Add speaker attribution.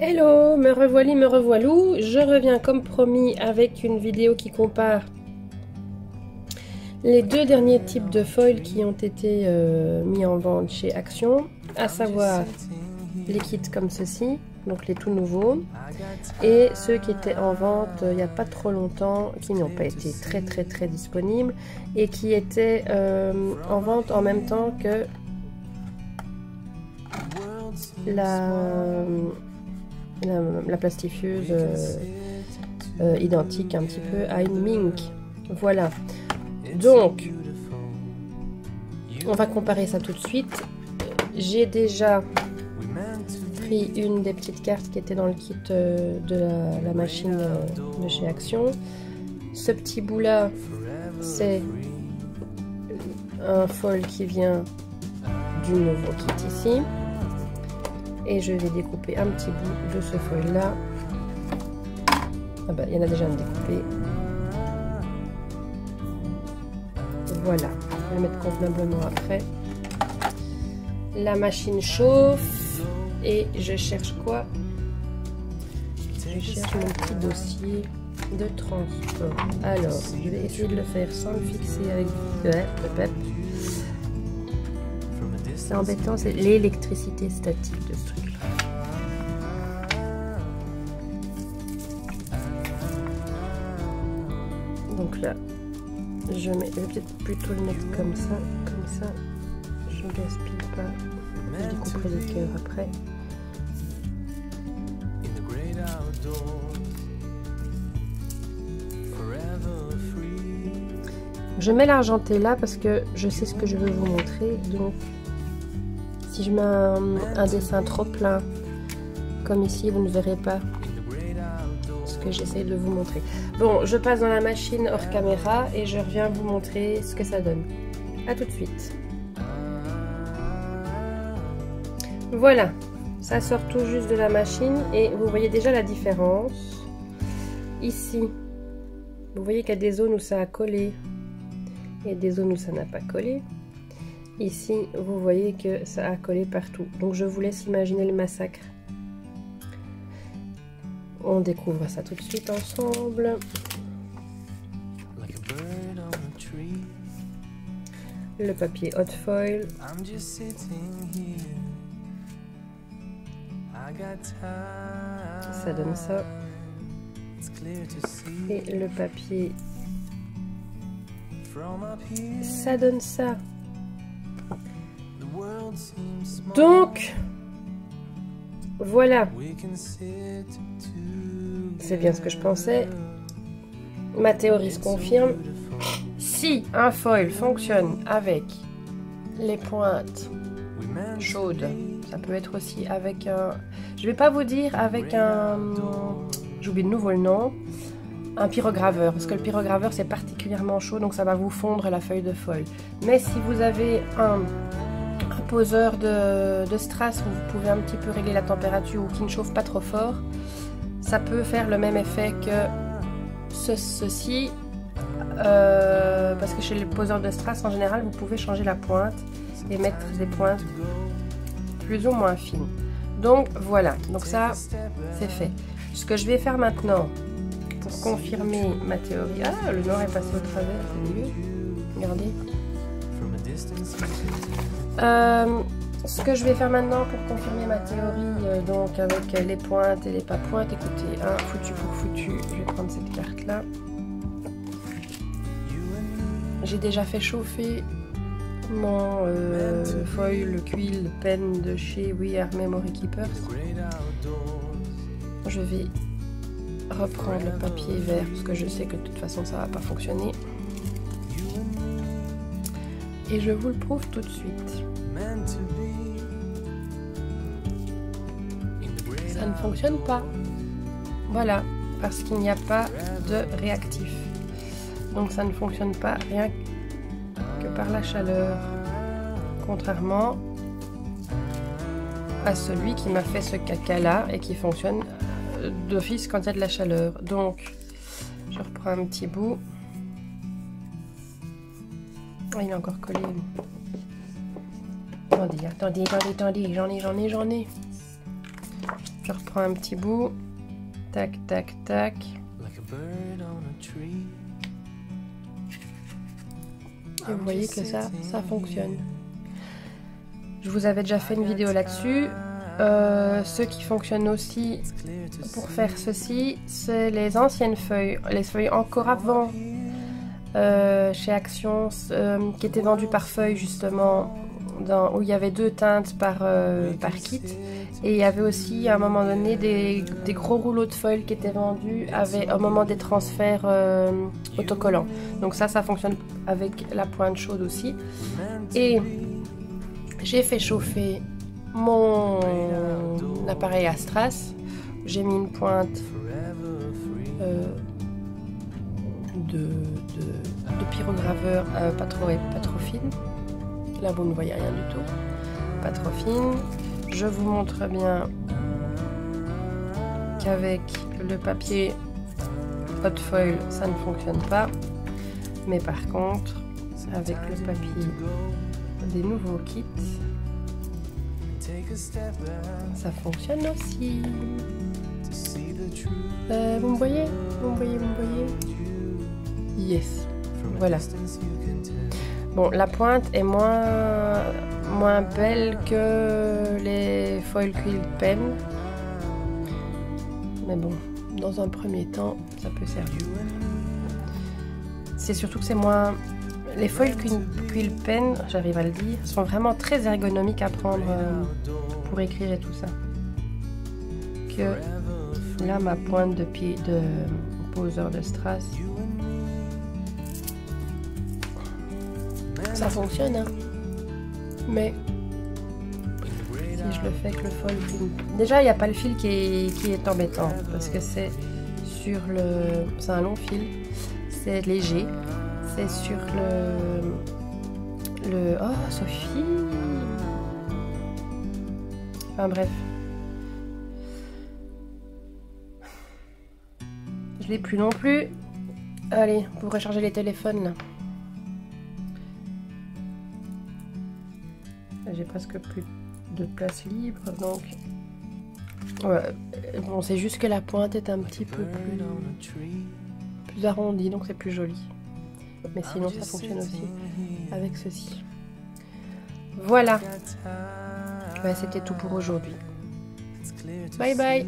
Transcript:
Speaker 1: Hello, me revoilà, me revoilou. Je reviens comme promis avec une vidéo qui compare les deux derniers types de foils qui ont été euh, mis en vente chez Action, à savoir les kits comme ceci, donc les tout nouveaux, et ceux qui étaient en vente euh, il n'y a pas trop longtemps, qui n'ont pas été très très très disponibles, et qui étaient euh, en vente en même temps que la la, plastifieuse euh, euh, identique un petit peu à une mink. Voilà. Donc, on va comparer ça tout de suite. J'ai déjà pris une des petites cartes qui était dans le kit euh, de la, machine de chez Action. Ce petit bout là, c'est un foil qui vient du nouveau kit ici et je vais découper un petit bout de ce foil là ah bah il y en a déjà un découpé. Voilà. Je vais le mettre convenablement après. La machine chauffe. Et je cherche quoi? Je cherche mon petit dossier de transport. Alors je vais essayer de le faire sans le fixer avec pep c'est embêtant, c'est l'électricité statique de ce là, je, mets, je vais peut-être plutôt le mettre comme ça, comme ça, je gaspille pas. Je découperai les cœurs après. Je mets l'argenté là parce que je sais ce que je veux vous montrer. Donc si je mets un, dessin trop plein, comme ici, vous ne verrez pas que j'essaie de vous montrer. Bon, je passe dans la machine hors caméra et je reviens vous montrer ce que ça donne. A tout de suite. Voilà, ça sort tout juste de la machine et vous voyez déjà la différence. Ici, vous voyez qu'il y a des zones où ça a collé et des zones où ça n'a pas collé. Ici, vous voyez que ça a collé partout. Donc je vous laisse imaginer le massacre. On découvre ça tout de suite ensemble. Le papier hot foil. Ça donne ça. Et le papier. Ça donne ça. Donc, voilà. C'est bien ce que je pensais. Ma théorie se confirme. Si un foil fonctionne avec les pointes chaudes, ça peut être aussi avec un... Je vais pas vous dire avec un... J'oublie de nouveau le nom. Un pyrograveur, parce que le pyrograveur c'est particulièrement chaud, donc ça va vous fondre la feuille de foil. Mais si vous avez un poseur de, strass où vous pouvez un petit peu régler la température ou qui ne chauffe pas trop fort, ça peut faire le même effet que ceci. Euh, parce que chez les poseurs de strass, en général, vous pouvez changer la pointe et mettre des pointes plus ou moins fines. Donc voilà, donc ça, c'est fait. Ce que je vais faire maintenant, pour confirmer ma théorie... Ah, le noir est passé au travers, c'est mieux. Regardez. Euh, ce que je vais faire maintenant pour confirmer ma théorie, euh, donc avec les pointes et les pas pointes, écoutez, un foutu pour foutu, je vais prendre cette carte là. J'ai déjà fait chauffer mon euh, foil cuil pen de chez We Are Memory Keepers. Je vais reprendre le papier vert parce que je sais que de toute façon ça va pas fonctionner et je vous le prouve tout de suite. Ça ne fonctionne pas. Voilà, parce qu'il n'y a pas de réactif. Donc ça ne fonctionne pas rien que par la chaleur. Contrairement à celui qui m'a fait ce caca là et qui fonctionne euh, d'office quand il y a de la chaleur. Donc, je reprends un petit bout. Oh, il est encore collé. Attendez, attendez, attendez, attendez. J'en ai, j'en ai, j'en ai. Je reprends un petit bout. Tac, tac, tac. Et vous voyez que ça, ça fonctionne. Je vous avais déjà fait une vidéo là-dessus. Euh, ce qui fonctionne aussi pour faire ceci, c'est les anciennes feuilles, les feuilles encore avant euh, chez Action, euh, qui étaient vendues par feuille justement, où il y avait deux teintes par, par kit. Et il y avait aussi à un moment donné des, gros rouleaux de feuilles qui étaient vendus avec, au moment des transferts autocollants. Donc ça, ça fonctionne avec la pointe chaude aussi. Et j'ai fait chauffer mon appareil Astras. J'ai mis une pointe euh, de, de, pyrograveur euh, pas, trop, pas trop fine. Là, vous ne voyez rien du tout. Pas trop fine. Je vous montre bien qu'avec le papier hot foil, ça ne fonctionne pas. Mais par contre, avec le papier des nouveaux kits, ça fonctionne aussi. Euh, vous me voyez? Vous me voyez Vous me voyez? Yes. Voilà. Bon, la pointe est moins, moins belle que les foil quill pen. Mais bon, dans un premier temps, ça peut servir. C'est surtout que c'est moins les foils quill pen, j'arrive à le dire, sont vraiment très ergonomiques à prendre euh, pour écrire et tout ça. Que là, ma pointe de pied de poseur de strass, ça fonctionne, hein. Mais si je le fais avec le foil Déjà, il n'y a pas le fil qui est, qui est embêtant parce que c'est sur le. C'est un long fil, c'est léger c'est sur le... Le... Oh, Sophie Enfin bref. Je l'ai plus non plus. Allez, pour recharger les téléphones là. J'ai presque plus de place libre donc. Bon, c'est juste que la pointe est un petit peu plus, plus arrondie donc c'est plus joli mais sinon ça fonctionne aussi avec ceci. Voilà. Bah, C'était tout pour aujourd'hui. Bye bye.